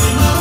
Não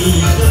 You.